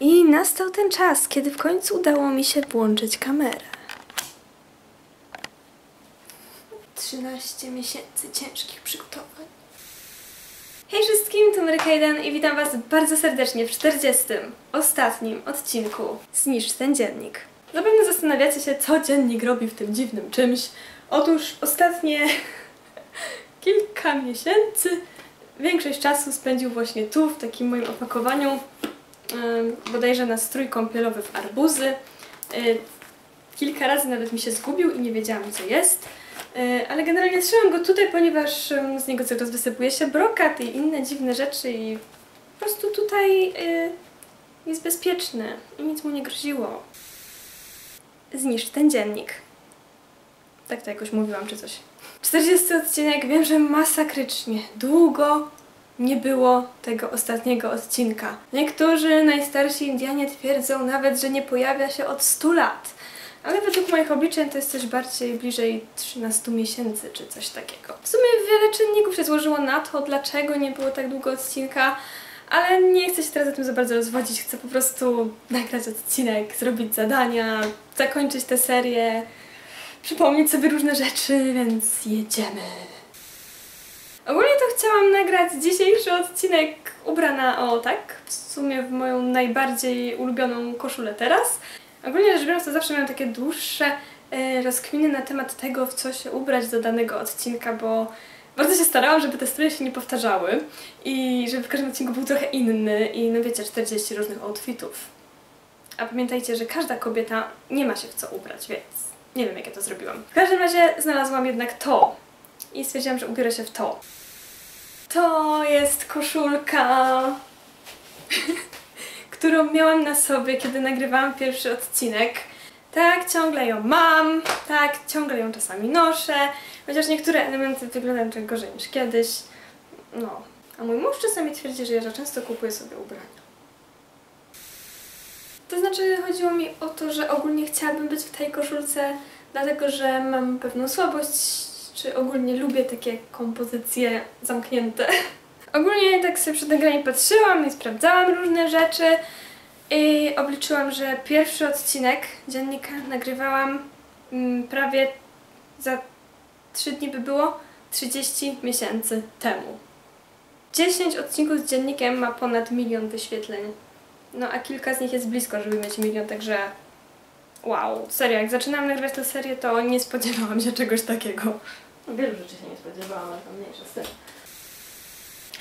I nastał ten czas, kiedy w końcu udało mi się włączyć kamerę. 13 miesięcy ciężkich przygotowań. Hej wszystkim, to Mary i witam Was bardzo serdecznie w 40. ostatnim odcinku Zniszcz ten dziennik. Zapewne zastanawiacie się, co dziennik robi w tym dziwnym czymś. Otóż ostatnie kilka miesięcy większość czasu spędził właśnie tu, w takim moim opakowaniu, bodajże na strój kąpielowy w arbuzy. Yy, kilka razy nawet mi się zgubił i nie wiedziałam co jest. Yy, ale generalnie trzymam go tutaj, ponieważ z niego coraz wysypuje się brokat i inne dziwne rzeczy i po prostu tutaj yy, jest bezpieczny i nic mu nie groziło. Zniszcz ten dziennik. Tak to jakoś mówiłam, czy coś. 40 odcinek, wiem, że masakrycznie długo nie było tego ostatniego odcinka. Niektórzy najstarsi Indianie twierdzą nawet, że nie pojawia się od 100 lat. Ale według moich obliczeń to jest coś bardziej bliżej 13 miesięcy, czy coś takiego. W sumie wiele czynników się złożyło na to, dlaczego nie było tak długo odcinka, ale nie chcę się teraz o tym za bardzo rozwodzić. Chcę po prostu nagrać odcinek, zrobić zadania, zakończyć tę serię, przypomnieć sobie różne rzeczy, więc jedziemy. Ogólnie to chciałam nagrać dzisiejszy odcinek ubrana o tak, w sumie w moją najbardziej ulubioną koszulę teraz. Ogólnie rzecz biorąc to zawsze miałam takie dłuższe e, rozkminy na temat tego, w co się ubrać do danego odcinka, bo bardzo się starałam, żeby te stroje się nie powtarzały i żeby w każdym odcinku był trochę inny i no wiecie, 40 różnych outfitów. A pamiętajcie, że każda kobieta nie ma się w co ubrać, więc nie wiem jak ja to zrobiłam. W każdym razie znalazłam jednak to i stwierdziłam, że ubiorę się w to. To jest koszulka, którą miałam na sobie, kiedy nagrywałam pierwszy odcinek. Tak, ciągle ją mam, tak, ciągle ją czasami noszę, chociaż niektóre elementy wyglądają trochę gorzej niż kiedyś. No, a mój mąż czasami twierdzi, że ja za często kupuję sobie ubrania. To znaczy chodziło mi o to, że ogólnie chciałabym być w tej koszulce, dlatego że mam pewną słabość, czy ogólnie lubię takie kompozycje zamknięte. ogólnie tak sobie przed nagraniem patrzyłam i sprawdzałam różne rzeczy i obliczyłam, że pierwszy odcinek dziennika nagrywałam mm, prawie za 3 dni by było 30 miesięcy temu. 10 odcinków z dziennikiem ma ponad milion wyświetleń. No a kilka z nich jest blisko, żeby mieć milion, także wow, serio, jak zaczynałam nagrywać tę serię, to nie spodziewałam się czegoś takiego. No, wielu rzeczy się nie spodziewałam, ale tam mniejsza z tym.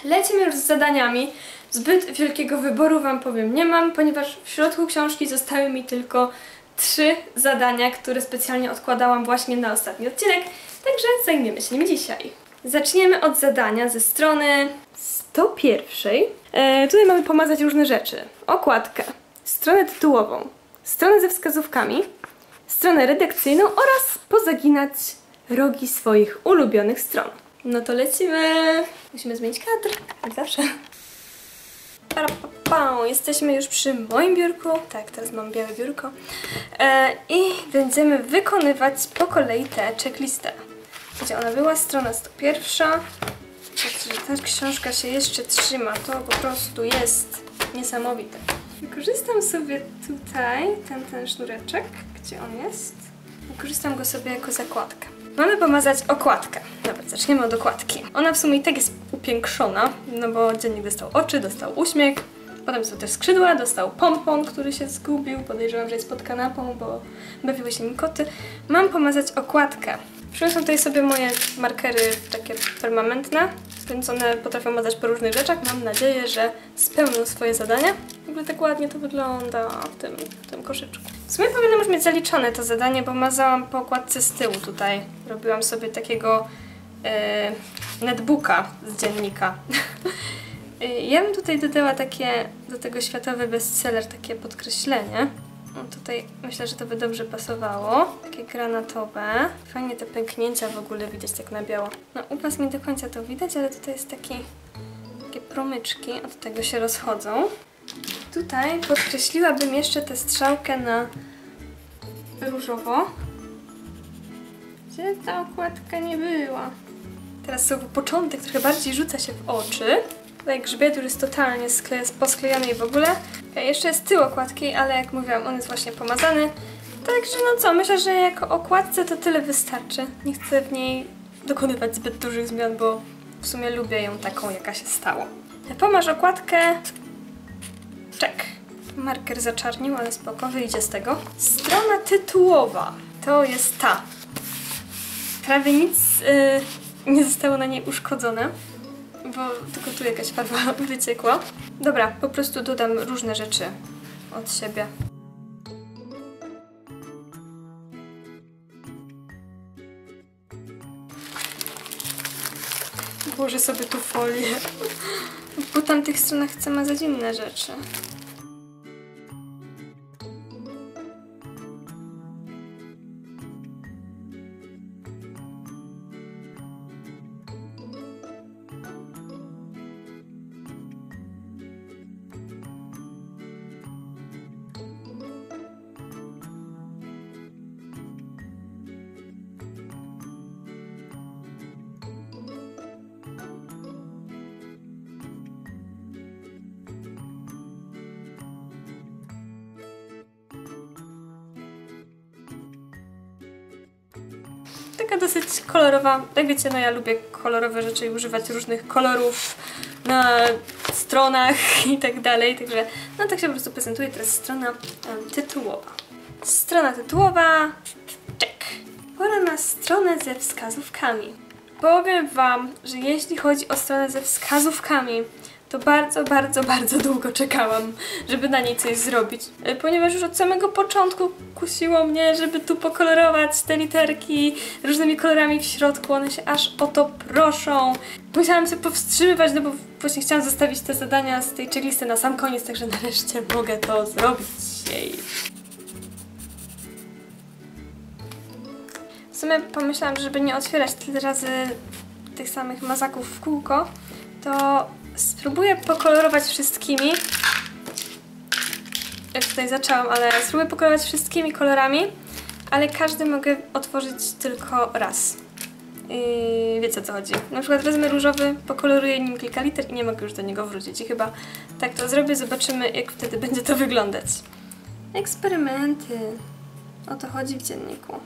Lecimy już z zadaniami. Zbyt wielkiego wyboru Wam powiem nie mam, ponieważ w środku książki zostały mi tylko trzy zadania, które specjalnie odkładałam właśnie na ostatni odcinek, także zajmiemy się nimi dzisiaj. Zaczniemy od zadania ze strony 101. E, tutaj mamy pomazać różne rzeczy. Okładkę, stronę tytułową, stronę ze wskazówkami, stronę redakcyjną oraz pozaginać rogi swoich ulubionych stron. No to lecimy! Musimy zmienić kadr, jak zawsze. Jesteśmy już przy moim biurku. Tak, teraz mam białe biurko. E, I będziemy wykonywać po kolei tę checklistę. Gdzie ona była? Strona 101. Patrzcie, że ta książka się jeszcze trzyma. To po prostu jest niesamowite. Wykorzystam sobie tutaj ten, ten sznureczek. Gdzie on jest? Wykorzystam go sobie jako zakładkę. Mamy pomazać okładkę. Dobra, zaczniemy od okładki. Ona w sumie i tak jest upiększona, no bo dziennik dostał oczy, dostał uśmiech, potem są też skrzydła, dostał pompon, który się zgubił, podejrzewam, że jest pod kanapą, bo bawiły się nim koty. Mam pomazać okładkę. Przyniosłam tutaj sobie moje markery takie permanentne, więc one potrafią mazać po różnych rzeczach. Mam nadzieję, że spełnią swoje zadania. W ogóle tak ładnie to wygląda w tym, w tym koszyczku. W sumie powinnam już mieć zaliczone to zadanie, bo mazałam po okładce z tyłu tutaj. Robiłam sobie takiego e, netbooka z dziennika. E, ja bym tutaj dodała takie, do tego światowy bestseller, takie podkreślenie. No tutaj myślę, że to by dobrze pasowało. Takie granatowe. Fajnie te pęknięcia w ogóle widać tak na biało. No u Was nie do końca to widać, ale tutaj jest taki, takie promyczki, od tego się rozchodzą. Tutaj podkreśliłabym jeszcze tę strzałkę na różowo. Gdzie ta okładka nie była? Teraz sobie początek trochę bardziej rzuca się w oczy. Tutaj grzbiet już jest totalnie posklejony i w ogóle. Jeszcze jest tył okładki, ale jak mówiłam, on jest właśnie pomazany. Także no co, myślę, że jako okładce to tyle wystarczy. Nie chcę w niej dokonywać zbyt dużych zmian, bo w sumie lubię ją taką, jaka się stało. Pomasz okładkę. Czek. Marker zaczarnił, ale spoko, wyjdzie z tego. Strona tytułowa. To jest ta. Prawie nic yy, nie zostało na niej uszkodzone, bo tylko tu jakaś farba wyciekła. Dobra, po prostu dodam różne rzeczy od siebie. Włożę sobie tu folię. Po tamtych stronach chcę mazać inne rzeczy. Taka dosyć kolorowa. Jak wiecie, no ja lubię kolorowe rzeczy i używać różnych kolorów na stronach i tak dalej, także no tak się po prostu prezentuje teraz strona um, tytułowa. Strona tytułowa, check. Pora na stronę ze wskazówkami. Powiem Wam, że jeśli chodzi o stronę ze wskazówkami, to bardzo, bardzo, bardzo długo czekałam, żeby na niej coś zrobić. E, Ponieważ już od samego początku kusiło mnie, żeby tu pokolorować te literki różnymi kolorami w środku. One się aż o to proszą. Musiałam się powstrzymywać, no bo właśnie chciałam zostawić te zadania z tej checklisty na sam koniec, także nareszcie mogę to zrobić. Jej. W sumie pomyślałam, że żeby nie otwierać tyle razy tych samych mazaków w kółko, to spróbuję pokolorować wszystkimi. Jak tutaj zaczęłam, ale spróbuję pokolorować wszystkimi kolorami, ale każdy mogę otworzyć tylko raz. Yy, wiecie o co chodzi. Na przykład wezmę różowy, pokoloruję nim kilka liter i nie mogę już do niego wrócić. I chyba tak to zrobię, zobaczymy jak wtedy będzie to wyglądać. Eksperymenty. O to chodzi w dzienniku.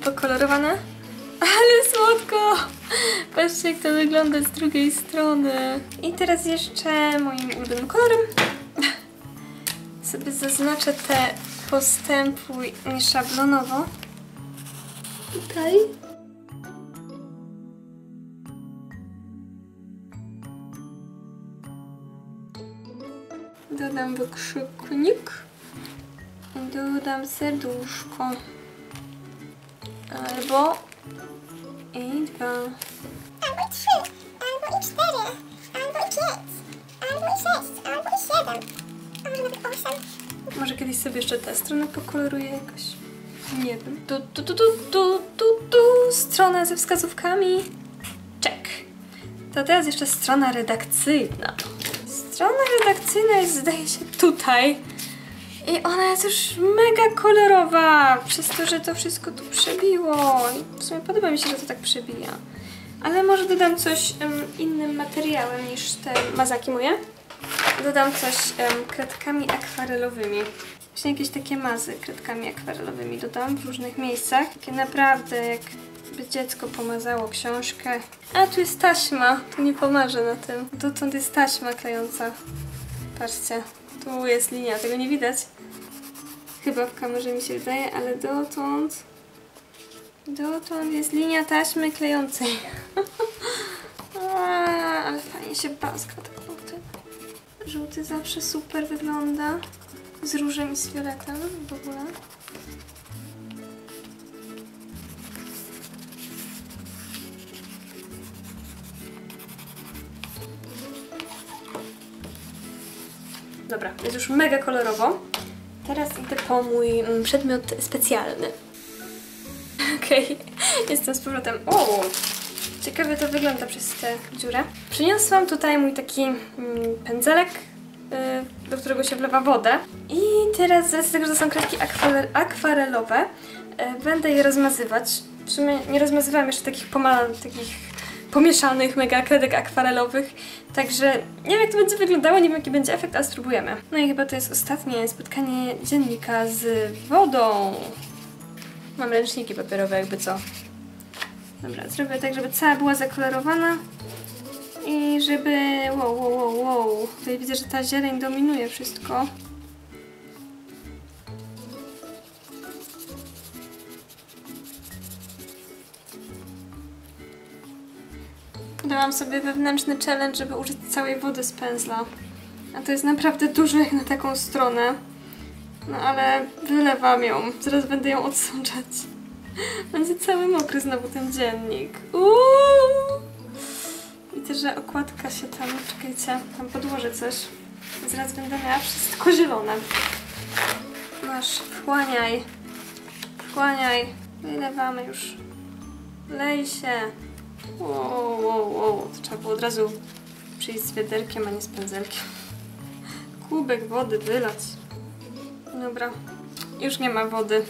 Literki pokolorowane. Ale słodko! Patrzcie jak to wygląda z drugiej strony. I teraz jeszcze moim ulubionym kolorem sobie zaznaczę te postępuj szablonowo. Tutaj. Dodam wykrzyknik. I dodam serduszko. Albo i dwa. Albo i trzy, albo i cztery, albo i pięć, albo i sześć, albo i siedem, a może nawet osiem. Może kiedyś sobie jeszcze tę stronę pokoloruję jakoś. Nie wiem. Tu, tu, tu, tu, tu, tu, tu. Strona ze wskazówkami. Check. To teraz jeszcze strona redakcyjna. Strona redakcyjna jest, zdaje się, tutaj. I ona jest już mega kolorowa, przez to, że to wszystko tu przebiło. I w sumie podoba mi się, że to tak przebija. Ale może dodam coś em, innym materiałem niż te mazaki moje. Dodam coś em, kredkami akwarelowymi. Właśnie jakieś takie mazy kredkami akwarelowymi dodam w różnych miejscach. Takie naprawdę jakby dziecko pomazało książkę. A tu jest taśma, tu nie pomarzę na tym. Dotąd jest taśma klejąca. Patrzcie, tu jest linia, tego nie widać. Chyba w kamerze mi się wydaje, ale dotąd... Dotąd jest linia taśmy klejącej. A, ale fajnie się baska tak żółty. Żółty zawsze super wygląda. Z różem i z fioletem w ogóle. Dobra, jest już mega kolorowo. Teraz idę po mój mm, przedmiot specjalny. Okej, jestem z powrotem. O! Ciekawie to wygląda przez tę dziurę. Przyniosłam tutaj mój taki mm, pędzelek, y, do którego się wlewa wodę. I teraz z tego, że to są kredki akware- akwarelowe, y, będę je rozmazywać. W sumie nie rozmazywałam jeszcze takich, poma- takich pomieszanych mega kredek akwarelowych, także nie wiem jak to będzie wyglądało, nie wiem jaki będzie efekt, ale spróbujemy. No i chyba to jest ostatnie spotkanie dziennika z wodą. Mam ręczniki papierowe, jakby co. Dobra, zrobię tak, żeby cała była zakolorowana i żeby... Wow, wow, wow, wow. Tutaj widzę, że ta zieleń dominuje wszystko. Dałam sobie wewnętrzny challenge, żeby użyć całej wody z pędzla. A to jest naprawdę dużo jak na taką stronę. No ale wylewam ją. Zaraz będę ją odsączać. Będzie cały mokry znowu ten dziennik. Uuu! Widzę, że okładka się tam... Czekajcie, tam podłożę coś. Zaraz będę miała wszystko zielone. Masz, wchłaniaj. Wchłaniaj. Wylewamy już. Lej się. Wow, wow, wow. To trzeba było od razu przyjść z wiaderkiem, a nie z pędzelkiem. Kubek wody wylać. Dobra. Już nie ma wody.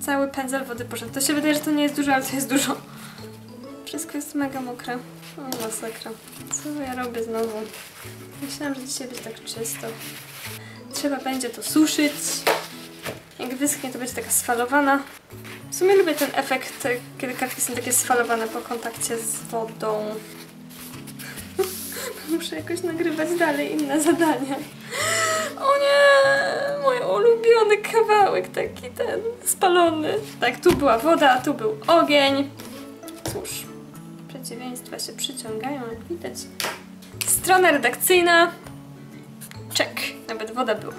Cały pędzel wody poszedł. To się wydaje, że to nie jest dużo, ale to jest dużo. Wszystko jest mega mokre. O, masakra. Co ja robię znowu? Myślałam, że dzisiaj będzie tak czysto. Trzeba będzie to suszyć. Jak wyschnie, to będzie taka sfalowana. W sumie lubię ten efekt, kiedy kartki są takie sfalowane po kontakcie z wodą. Muszę jakoś nagrywać dalej inne zadania. O nie! Mój ulubiony kawałek, taki ten spalony. Tak, tu była woda, a tu był ogień. Cóż, przeciwieństwa się przyciągają, jak widać. Strona redakcyjna. Check. Nawet woda była.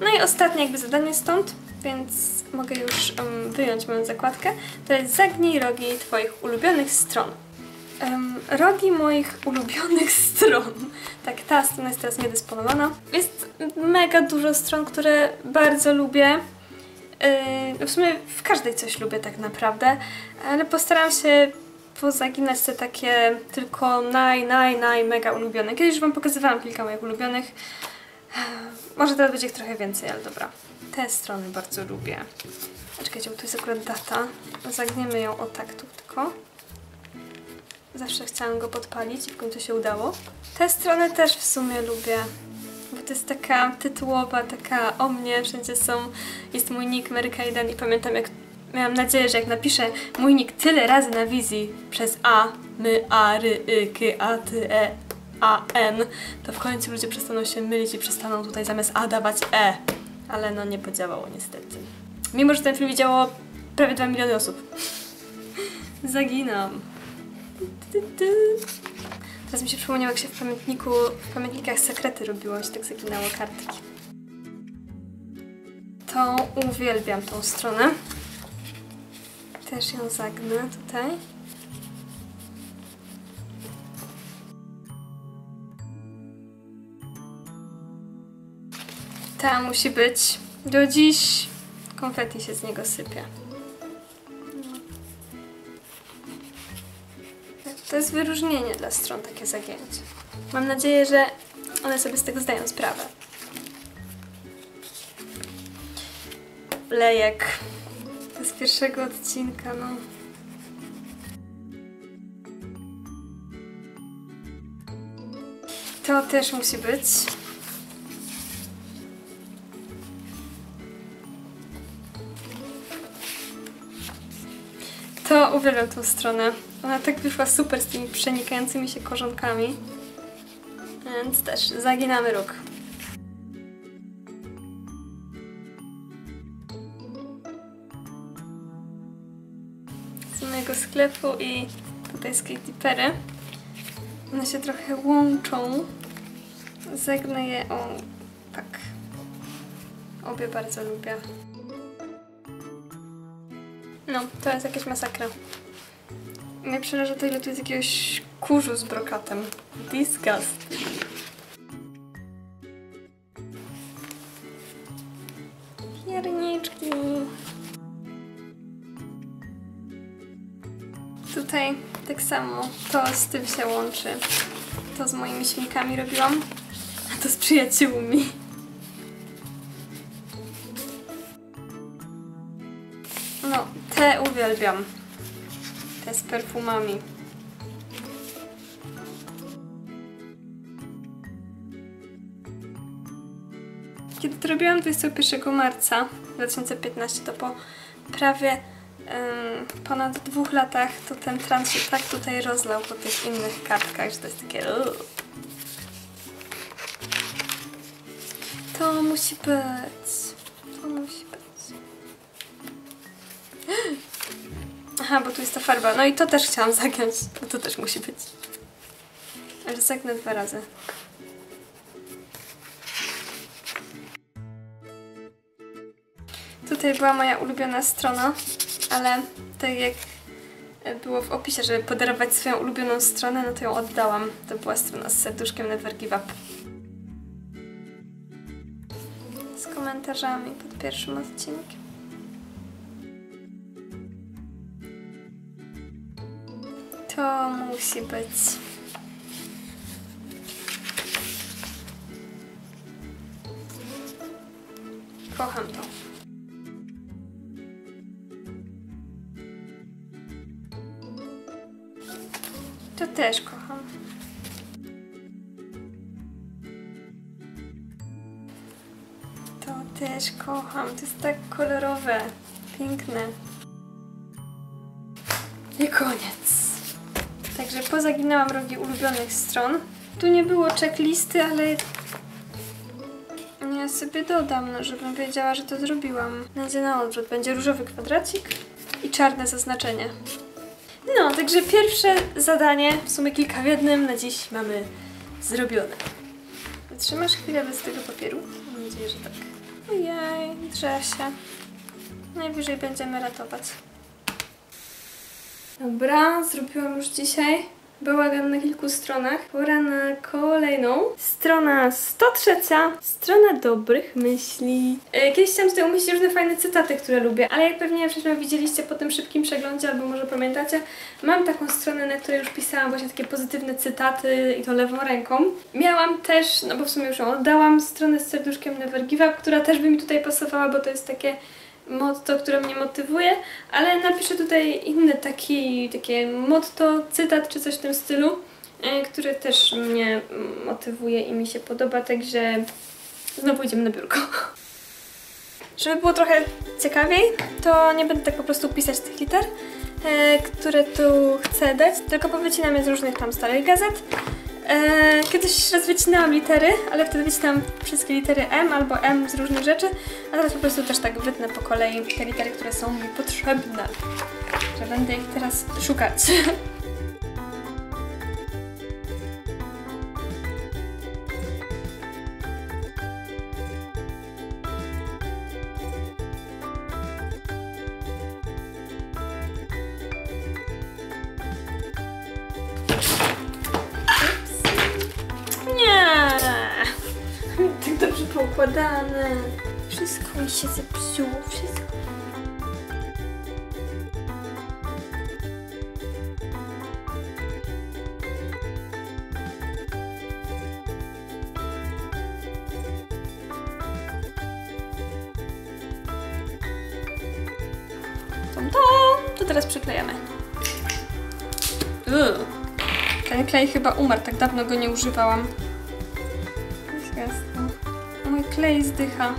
No i ostatnie jakby zadanie stąd, więc mogę już um, wyjąć moją zakładkę. To jest zagnij rogi Twoich ulubionych stron. Em, rogi moich ulubionych stron. Tak, ta strona jest teraz niedysponowana. Jest mega dużo stron, które bardzo lubię. Yy, w sumie w każdej coś lubię tak naprawdę, ale postaram się pozaginać te takie tylko naj, naj, naj mega ulubione. Kiedyś już Wam pokazywałam kilka moich ulubionych. Może teraz będzie ich trochę więcej, ale dobra. Te strony bardzo lubię. Czekajcie, bo tu jest akurat data. Zagniemy ją o tak tu tylko. Zawsze chciałam go podpalić i w końcu się udało. Te strony też w sumie lubię, bo to jest taka tytułowa, taka o mnie, wszędzie są, jest mój nick Mary Kayden i pamiętam jak miałam nadzieję, że jak napiszę mój nick tyle razy na wizji przez A, my, A, ry, y, k, a, ty, e, a, n, to w końcu ludzie przestaną się mylić i przestaną tutaj zamiast A dawać E. Ale no nie podziałało niestety. Mimo, że ten film widziało prawie 2 miliony osób. Zaginam. Teraz mi się przypomniało, jak się w pamiętniku, w pamiętnikach sekrety robiło, się tak zaginało kartki. To uwielbiam tą stronę. Też ją zagnę tutaj. Ta musi być. Do dziś konfetti się z niego sypie. To jest wyróżnienie dla stron, takie zagięcie. Mam nadzieję, że one sobie z tego zdają sprawę. Lejek. Z pierwszego odcinka, no. To też musi być. Uwielbiam tą stronę. Ona tak wyszła super z tymi przenikającymi się korzonkami. Więc też zaginamy róg. Z mojego sklepu i tutaj z Katy. One się trochę łączą. Zegnę je o tak. Obie bardzo lubię. No, to jest jakaś masakra. No Mnie to, ile tu jest jakiegoś kurzu z brokatem. Disgust. Pierniczki. Tutaj tak samo. To z tym się łączy. To z moimi śminkami robiłam, a to z przyjaciółmi. Uwielbiam. Te z perfumami. Kiedy to robiłam 21 marca 2015, to po prawie ponad dwóch latach, to ten trans się tak tutaj rozlał po tych innych kartkach, że to jest takie... To musi być. Aha, bo tu jest ta farba. No i to też chciałam zagiąć. No to też musi być. Ale zagnę dwa razy. Tutaj była moja ulubiona strona, ale tak jak było w opisie, żeby podarować swoją ulubioną stronę, no to ją oddałam. To była strona z serduszkiem Never Give Up. Z komentarzami pod pierwszym odcinkiem. Musi być. Kocham to. To też kocham. To też kocham. To jest tak kolorowe, piękne. I koniec. Pozaginałam rogi ulubionych stron. Tu nie było checklisty, ale ja sobie dodam, no, żebym wiedziała, że to zrobiłam. Będzie na odwrót. Będzie różowy kwadracik i czarne zaznaczenie. No, także pierwsze zadanie, w sumie kilka w jednym, na dziś mamy zrobione. Wytrzymasz chwilę bez tego papieru? Mam nadzieję, że tak. Ojej, drze się. Najwyżej będziemy ratować. Dobra, zrobiłam już dzisiaj bałagan na kilku stronach. Pora na kolejną. Strona 103. Strona dobrych myśli. E, Kiedyś chciałam tutaj umieścić różne fajne cytaty, które lubię, ale jak pewnie przed widzieliście po tym szybkim przeglądzie, albo może pamiętacie, mam taką stronę, na której już pisałam właśnie takie pozytywne cytaty i to lewą ręką. Miałam też, no bo w sumie już ją oddałam, stronę z serduszkiem Never Give Up, która też by mi tutaj pasowała, bo to jest takie motto, które mnie motywuje, ale napiszę tutaj inny taki, takie motto, cytat czy coś w tym stylu, e, który też mnie motywuje i mi się podoba, także znowu idziemy na biurko. Żeby było trochę ciekawiej, to nie będę tak po prostu pisać tych liter, e, które tu chcę dać, tylko powycinam je z różnych tam starych gazet. E, kiedyś raz wycinałam litery, ale wtedy wycinałam wszystkie litery M albo M z różnych rzeczy, a teraz po prostu też tak wytnę po kolei te litery, które są mi potrzebne. Że będę ich teraz szukać. poukładane. Wszystko mi się zepsuło, wszystko. Tom, tom. To teraz przyklejamy. Ugh. Ten klej chyba umarł, tak dawno go nie używałam. Klej zdycha.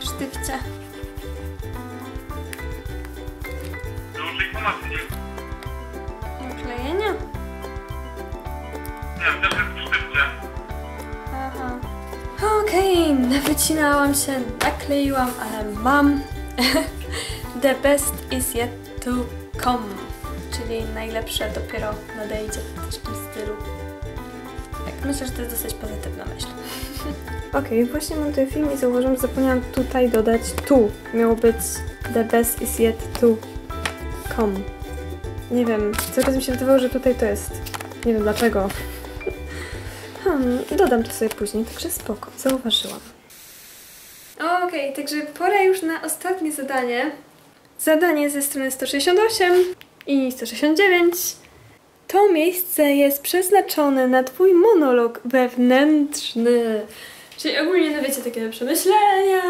Sztywcie. Dłużej pomocy. Do klejenia? Nie, też jest sztywcie. Aha. Okej, nawycinałam się, nakleiłam, ale mam. The best is yet to come. Czyli najlepsze dopiero nadejdzie w tym stylu. Myślę, że to jest dosyć pozytywna myśl. Okej, właśnie montuję film i zauważyłam, że zapomniałam tutaj dodać tu. Miało być the best is yet to come. Nie wiem, cały mi się wydawało, że tutaj to jest. Nie wiem dlaczego. Hmm, dodam to sobie później, także spoko, zauważyłam. Okej, także pora już na ostatnie zadanie. Zadanie ze strony 168 i 169. To miejsce jest przeznaczone na Twój monolog wewnętrzny. Czyli ogólnie, no wiecie, takie przemyślenia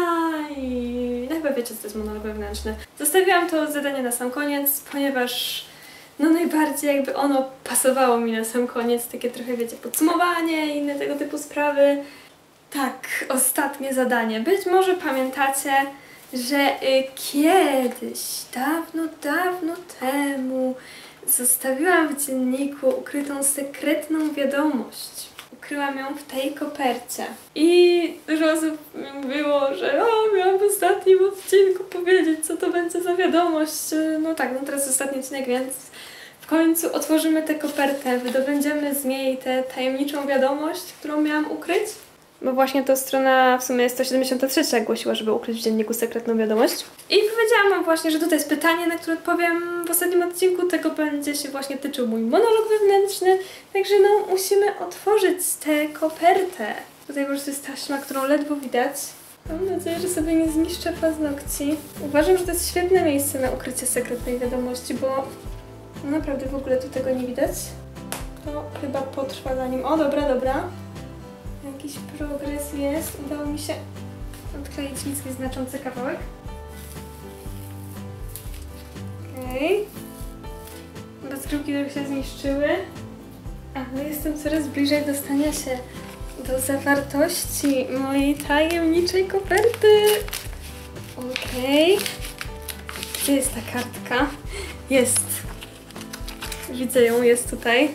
i no chyba wiecie, co to jest monolog wewnętrzny. Zostawiłam to zadanie na sam koniec, ponieważ no najbardziej jakby ono pasowało mi na sam koniec, takie trochę, wiecie, podsumowanie i inne tego typu sprawy. Tak, ostatnie zadanie. Być może pamiętacie, że y, kiedyś, dawno, dawno temu zostawiłam w dzienniku ukrytą sekretną wiadomość. Ukryłam ją w tej kopercie. I dużo osób mi mówiło, że o, miałam w ostatnim odcinku powiedzieć, co to będzie za wiadomość. No tak, no teraz ostatni odcinek, więc w końcu otworzymy tę kopertę, wydobędziemy z niej tę tajemniczą wiadomość, którą miałam ukryć. Bo właśnie to strona w sumie 173 głosiła, żeby ukryć w dzienniku sekretną wiadomość. I powiedziałam wam właśnie, że tutaj jest pytanie, na które odpowiem w ostatnim odcinku. Tego będzie się właśnie tyczył mój monolog wewnętrzny. Także no, musimy otworzyć tę kopertę. Tutaj po prostu jest taśma, którą ledwo widać. Mam nadzieję, że sobie nie zniszczę paznokci. Uważam, że to jest świetne miejsce na ukrycie sekretnej wiadomości, bo no naprawdę w ogóle tu tego nie widać. To chyba potrwa zanim... O, dobra, dobra. Jakiś progres jest. Udało mi się odkleić nic nieznaczący kawałek. Okej. Okay. Bezkrywki trochę się zniszczyły. Ale jestem coraz bliżej dostania się do zawartości mojej tajemniczej koperty. Okej. Okay. Gdzie jest ta kartka? Jest. Widzę ją, jest tutaj.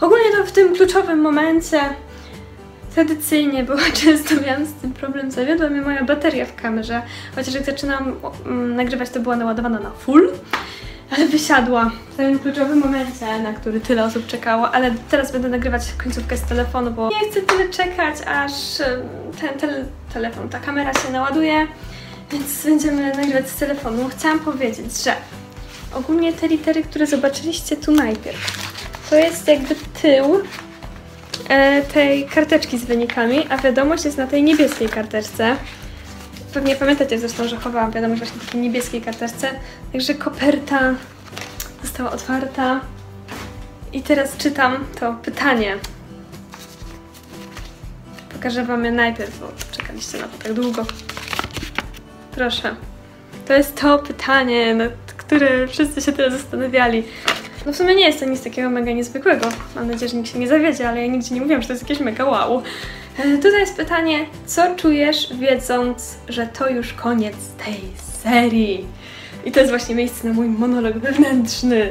Ogólnie to w tym kluczowym momencie tradycyjnie, bo często miałam z tym problem, zawiodła mnie moja bateria w kamerze. Chociaż jak zaczynam um, nagrywać, to była naładowana na full, ale wysiadła w tym kluczowym momencie, na który tyle osób czekało, ale teraz będę nagrywać końcówkę z telefonu, bo nie chcę tyle czekać, aż ten, ten telefon, ta kamera się naładuje, więc będziemy nagrywać z telefonu. Chciałam powiedzieć, że ogólnie te litery, które zobaczyliście tu najpierw, to jest jakby tył e, tej karteczki z wynikami, a wiadomość jest na tej niebieskiej karteczce. Pewnie pamiętacie zresztą, że chowałam wiadomość właśnie w takiej niebieskiej karteczce. Także koperta została otwarta. I teraz czytam to pytanie. Pokażę Wam je najpierw, bo czekaliście na to tak długo. Proszę. To jest to pytanie, nad które wszyscy się tyle zastanawiali. No w sumie nie jest to nic takiego mega niezwykłego. Mam nadzieję, że nikt się nie zawiedzie, ale ja nigdzie nie mówiłam, że to jest jakieś mega wow. E, tutaj jest pytanie, co czujesz wiedząc, że to już koniec tej serii? I to jest właśnie miejsce na mój monolog wewnętrzny.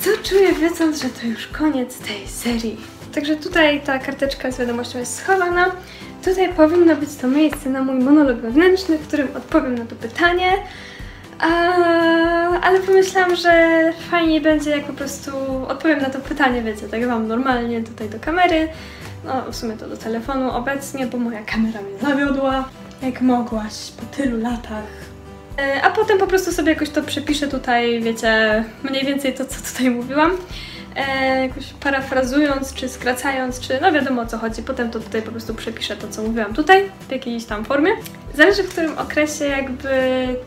Co czuję wiedząc, że to już koniec tej serii? Także tutaj ta karteczka z wiadomością jest schowana. Tutaj powinno być to miejsce na mój monolog wewnętrzny, w którym odpowiem na to pytanie. A, ale pomyślałam, że fajnie będzie, jak po prostu odpowiem na to pytanie, wiecie, tak wam normalnie tutaj do kamery, no w sumie to do telefonu obecnie, bo moja kamera mnie zawiodła, jak mogłaś po tylu latach. E, a potem po prostu sobie jakoś to przepiszę tutaj, wiecie, mniej więcej to, co tutaj mówiłam. E, jakoś parafrazując, czy skracając, czy no wiadomo o co chodzi. Potem to tutaj po prostu przepiszę to, co mówiłam tutaj, w jakiejś tam formie. Zależy w którym okresie jakby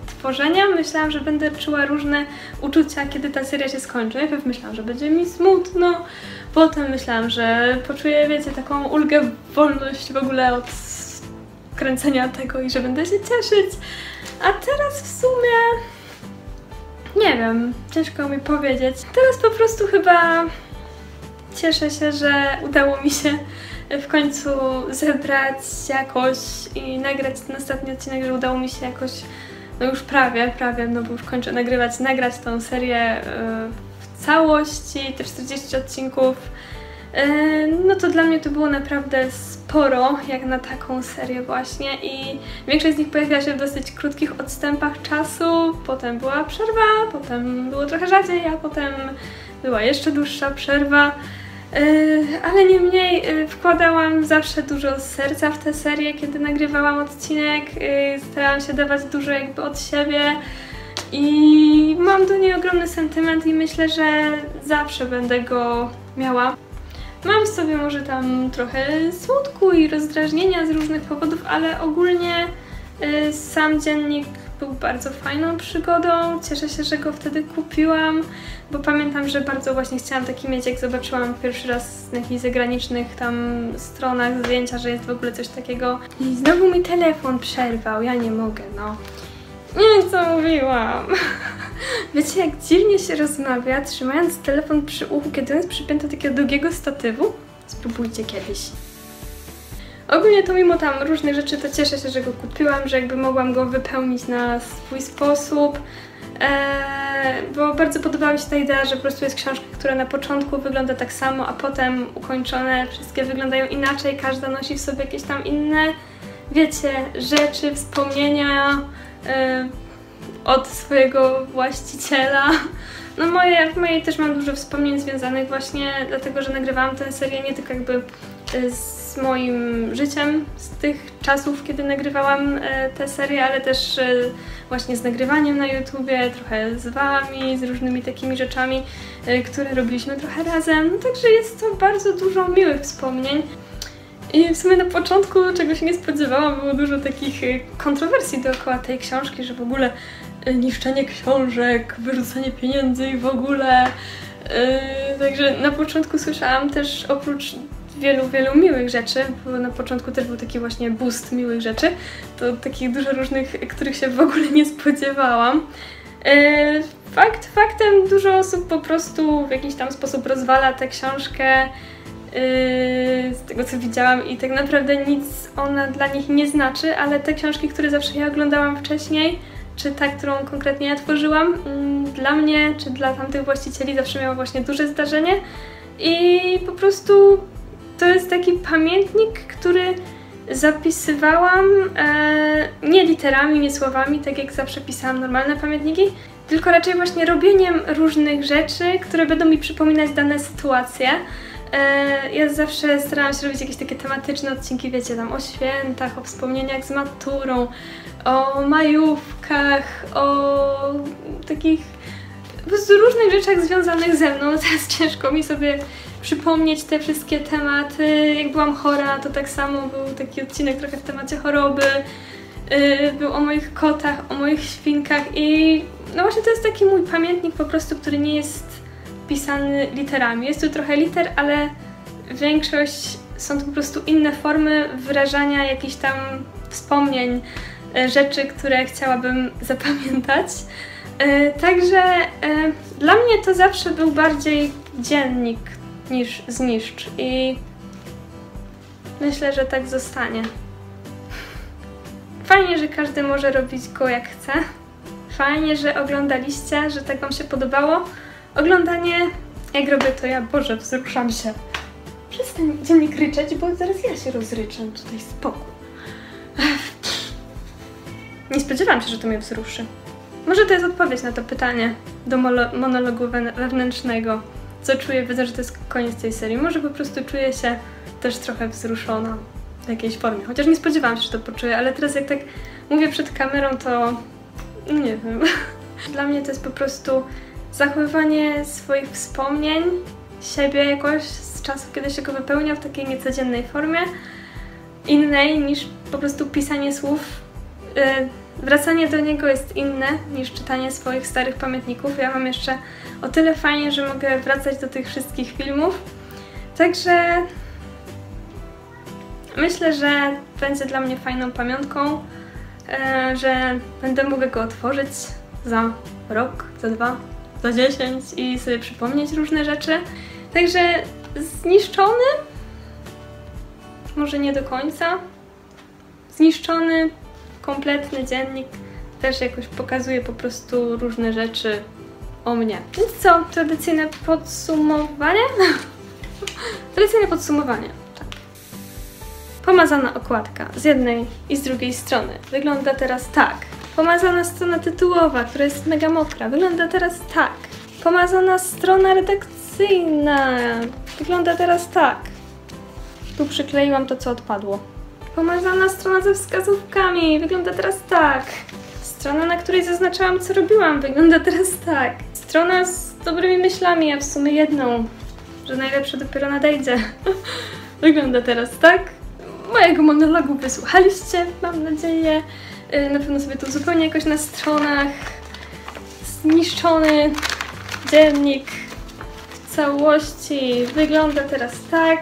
tworzenia. Myślałam, że będę czuła różne uczucia, kiedy ta seria się skończy. Najpierw myślałam, że będzie mi smutno, potem myślałam, że poczuję, wiecie, taką ulgę, wolność w ogóle od kręcenia tego i że będę się cieszyć. A teraz w sumie nie wiem, ciężko mi powiedzieć. Teraz po prostu chyba cieszę się, że udało mi się w końcu zebrać jakoś i nagrać ten ostatni odcinek, że udało mi się jakoś, no już prawie, prawie, no bo już kończę nagrywać, nagrać tą serię w całości, te 40 odcinków. No to dla mnie to było naprawdę sporo, jak na taką serię właśnie i większość z nich pojawiła się w dosyć krótkich odstępach czasu, potem była przerwa, potem było trochę rzadziej, a potem była jeszcze dłuższa przerwa. Ale niemniej wkładałam zawsze dużo serca w tę serię, kiedy nagrywałam odcinek, starałam się dawać dużo jakby od siebie i mam do niej ogromny sentyment i myślę, że zawsze będę go miała. Mam w sobie może tam trochę smutku i rozdrażnienia z różnych powodów, ale ogólnie sam dziennik był bardzo fajną przygodą. Cieszę się, że go wtedy kupiłam, bo pamiętam, że bardzo właśnie chciałam taki mieć, jak zobaczyłam pierwszy raz na jakichś zagranicznych tam stronach zdjęcia, że jest w ogóle coś takiego. I znowu mi telefon przerwał, ja nie mogę, no. Nie, co mówiłam. Wiecie, jak dziwnie się rozmawia, trzymając telefon przy uchu, kiedy on jest przypięty do takiego długiego statywu? Spróbujcie kiedyś. Ogólnie to mimo tam różnych rzeczy, to cieszę się, że go kupiłam, że jakby mogłam go wypełnić na swój sposób. Eee, bo bardzo podobała mi się ta idea, że po prostu jest książka, która na początku wygląda tak samo, a potem ukończone wszystkie wyglądają inaczej, każda nosi w sobie jakieś tam inne, wiecie, rzeczy, wspomnienia e, od swojego właściciela. No moje, w mojej też mam dużo wspomnień związanych właśnie dlatego, że nagrywałam tę serię nie tylko jakby e, z moim życiem, z tych czasów, kiedy nagrywałam e, tę serię, ale też e, właśnie z nagrywaniem na YouTubie, trochę z Wami, z różnymi takimi rzeczami, e, które robiliśmy trochę razem. No, także jest to bardzo dużo miłych wspomnień. I w sumie na początku, czego się nie spodziewałam, było dużo takich kontrowersji dookoła tej książki, że w ogóle niszczenie książek, wyrzucanie pieniędzy i w ogóle. Yy, także na początku słyszałam też oprócz wielu, wielu miłych rzeczy, bo na początku też był taki właśnie boost miłych rzeczy, to takich dużo różnych, których się w ogóle nie spodziewałam. Yy, fakt faktem, dużo osób po prostu w jakiś tam sposób rozwala tę książkę, Yy, z tego co widziałam i tak naprawdę nic ona dla nich nie znaczy, ale te książki, które zawsze ja oglądałam wcześniej, czy ta, którą konkretnie ja tworzyłam, mm, dla mnie czy dla tamtych właścicieli zawsze miała właśnie duże zdarzenie i po prostu to jest taki pamiętnik, który zapisywałam e, nie literami, nie słowami, tak jak zawsze pisałam normalne pamiętniki, tylko raczej właśnie robieniem różnych rzeczy, które będą mi przypominać dane sytuacje. E, ja zawsze starałam się robić jakieś takie tematyczne odcinki, wiecie, tam o świętach, o wspomnieniach z maturą, o majówkach, o takich po prostu różnych rzeczach związanych ze mną. Teraz ciężko mi sobie przypomnieć te wszystkie tematy. Jak byłam chora, to tak samo był taki odcinek trochę w temacie choroby. Yy, był o moich kotach, o moich świnkach i no właśnie to jest taki mój pamiętnik po prostu, który nie jest pisany literami. Jest tu trochę liter, ale większość są to po prostu inne formy wyrażania jakichś tam wspomnień, e, rzeczy, które chciałabym zapamiętać. E, także dla mnie to zawsze był bardziej dziennik niż zniszcz i myślę, że tak zostanie. Fajnie, że każdy może robić go jak chce. Fajnie, że oglądaliście, że tak Wam się podobało. Oglądanie, jak robię to ja, Boże, wzruszam się. Przestań dziennik ryczeć, bo zaraz ja się rozryczę. Tutaj spokój. Nie spodziewałam się, że to mnie wzruszy. Może to jest odpowiedź na to pytanie do monologu wewnętrznego. Co czuję, wiedzę, że to jest koniec tej serii. Może po prostu czuję się też trochę wzruszona w jakiejś formie. Chociaż nie spodziewałam się, że to poczuję, ale teraz jak tak mówię przed kamerą, to nie wiem. Dla mnie to jest po prostu zachowywanie swoich wspomnień, siebie jakoś z czasu, kiedy się go wypełnia w takiej niecodziennej formie, innej niż po prostu pisanie słów. Y, wracanie do niego jest inne niż czytanie swoich starych pamiętników. Ja mam jeszcze o tyle fajnie, że mogę wracać do tych wszystkich filmów. Także myślę, że będzie dla mnie fajną pamiątką, y, że będę mogła go otworzyć za rok, za dwa, za 10 i sobie przypomnieć różne rzeczy. Także zniszczony, może nie do końca, zniszczony, kompletny dziennik też jakoś pokazuje po prostu różne rzeczy o mnie. Więc co, tradycyjne podsumowanie? tradycyjne podsumowanie, tak. Pomazana okładka z jednej i z drugiej strony wygląda teraz tak. Pomazana strona tytułowa, która jest mega mokra, wygląda teraz tak. Pomazana strona redakcyjna wygląda teraz tak. Tu przykleiłam to, co odpadło. Pomazana strona ze wskazówkami wygląda teraz tak. Strona, na której zaznaczałam, co robiłam, wygląda teraz tak. Strona z dobrymi myślami, a w sumie jedną, że najlepsze dopiero nadejdzie. Wygląda teraz tak. Mojego monologu wysłuchaliście, mam nadzieję. Y, Na pewno sobie to zupełnie jakoś na stronach. Zniszczony dziennik w całości wygląda teraz tak.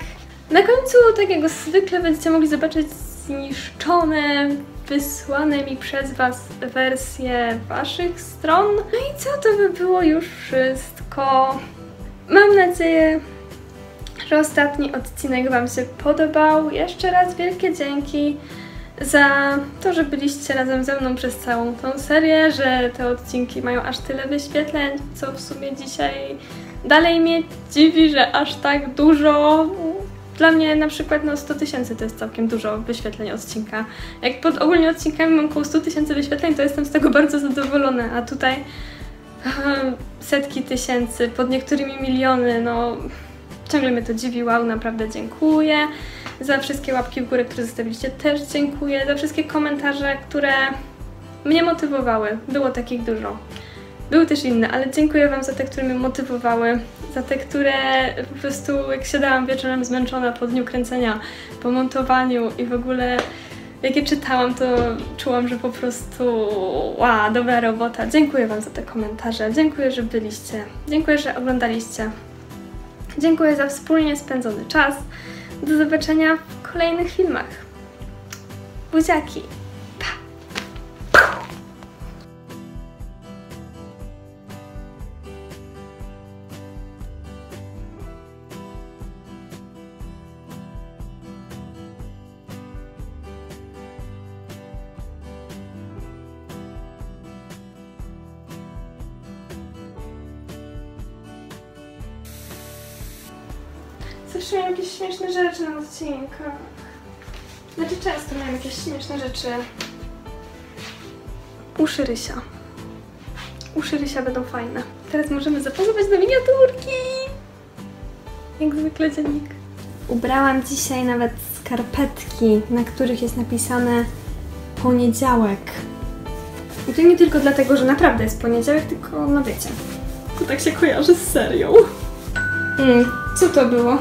Na końcu, tak jak zwykle, będziecie mogli zobaczyć zniszczone, wysłane mi przez Was wersje Waszych stron. No i co, to by było już wszystko. Mam nadzieję, że ostatni odcinek Wam się podobał. Jeszcze raz wielkie dzięki za to, że byliście razem ze mną przez całą tą serię, że te odcinki mają aż tyle wyświetleń, co w sumie dzisiaj dalej mnie dziwi, że aż tak dużo. Dla mnie na przykład no 100 tysięcy to jest całkiem dużo wyświetleń odcinka. Jak pod ogólnie odcinkami mam około 100 tysięcy wyświetleń, to jestem z tego bardzo zadowolona, a tutaj setki tysięcy, pod niektórymi miliony, no ciągle mnie to dziwi, wow, naprawdę dziękuję. Za wszystkie łapki w górę, które zostawiliście też dziękuję, za wszystkie komentarze, które mnie motywowały. Było takich dużo. Były też inne, ale dziękuję Wam za te, które mnie motywowały, za te, które po prostu jak siadałam wieczorem zmęczona po dniu kręcenia, po montowaniu i w ogóle jak je czytałam, to czułam, że po prostu ła, dobra robota. Dziękuję Wam za te komentarze, dziękuję, że byliście, dziękuję, że oglądaliście. Dziękuję za wspólnie spędzony czas. Do zobaczenia w kolejnych filmach. Buziaki! Odcinkach. Znaczy często miałam jakieś śmieszne rzeczy. Uszy Rysia. Uszy Rysia będą fajne. Teraz możemy zapozować na miniaturki. Jak zwykle dziennik. Ubrałam dzisiaj nawet skarpetki, na których jest napisane poniedziałek. I to nie tylko dlatego, że naprawdę jest poniedziałek, tylko no wiecie. To tak się kojarzy z serią. Mm, co to było?